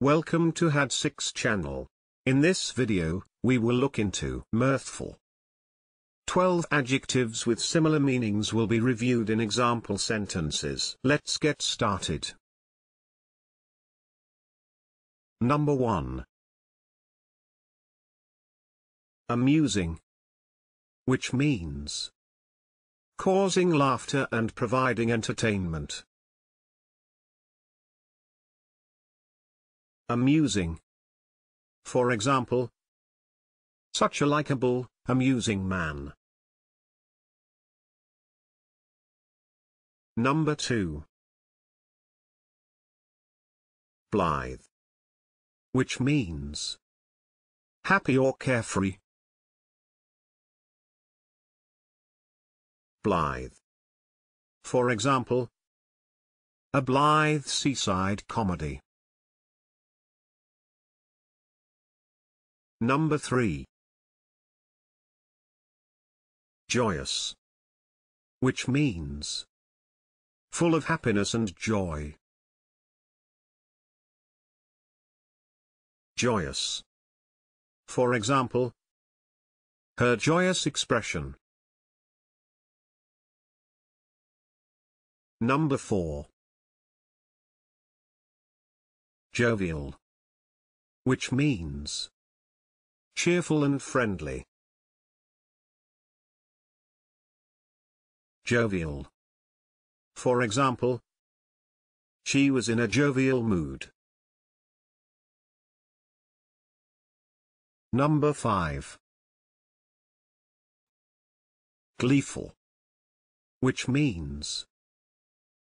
Welcome to HAD6 channel. In this video, we will look into mirthful. 12 adjectives with similar meanings will be reviewed in example sentences. Let's get started. Number 1. Amusing. Which means causing laughter and providing entertainment. Amusing. For example, such a likable, amusing man. Number 2. Blithe. Which means happy or carefree. Blithe. For example, a blithe seaside comedy. Number 3. Joyous. Which means full of happiness and joy. Joyous. For example, her joyous expression. Number 4. Jovial. Which means cheerful and friendly. Jovial. For example, she was in a jovial mood. Number 5. Gleeful. Which means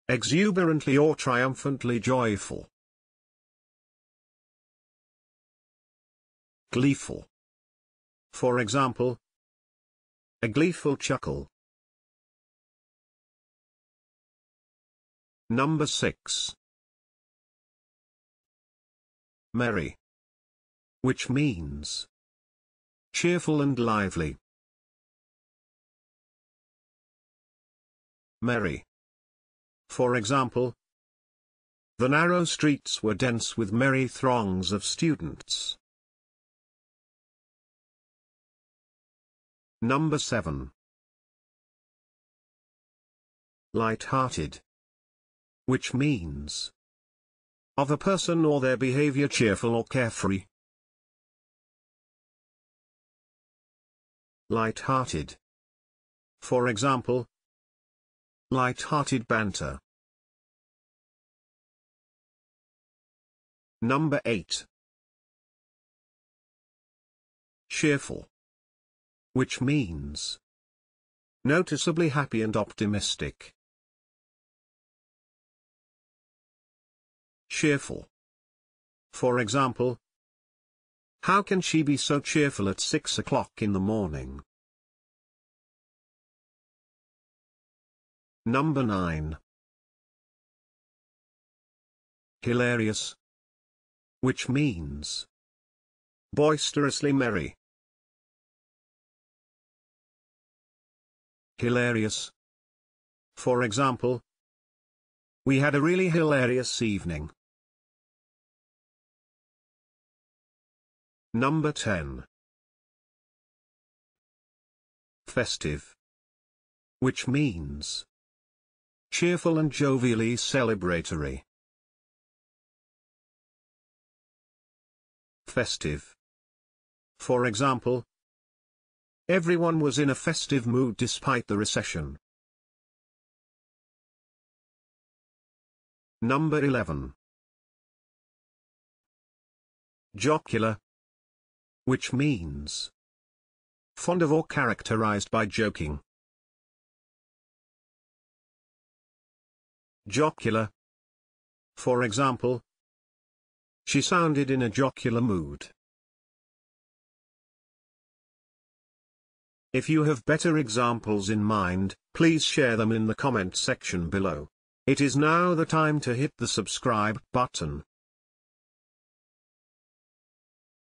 exuberantly or triumphantly joyful. Gleeful. For example, a gleeful chuckle. Number 6. Merry. Which means cheerful and lively. Merry. For example, the narrow streets were dense with merry throngs of students. Number 7. Light-hearted. Which means of a person or their behavior cheerful or carefree. Light-hearted. For example, light-hearted banter. Number 8. Cheerful which means noticeably happy and optimistic. Cheerful. For example, how can she be so cheerful at 6 o'clock in the morning? Number 9. Hilarious. Which means boisterously merry. Hilarious. For example, we had a really hilarious evening. Number 10. Festive. Which means cheerful and jovially celebratory. Festive. For example, Everyone was in a festive mood despite the recession. Number 11. Jocular. Which means fond of or characterized by joking. Jocular. For example, she sounded in a jocular mood. If you have better examples in mind, please share them in the comment section below. It is now the time to hit the subscribe button.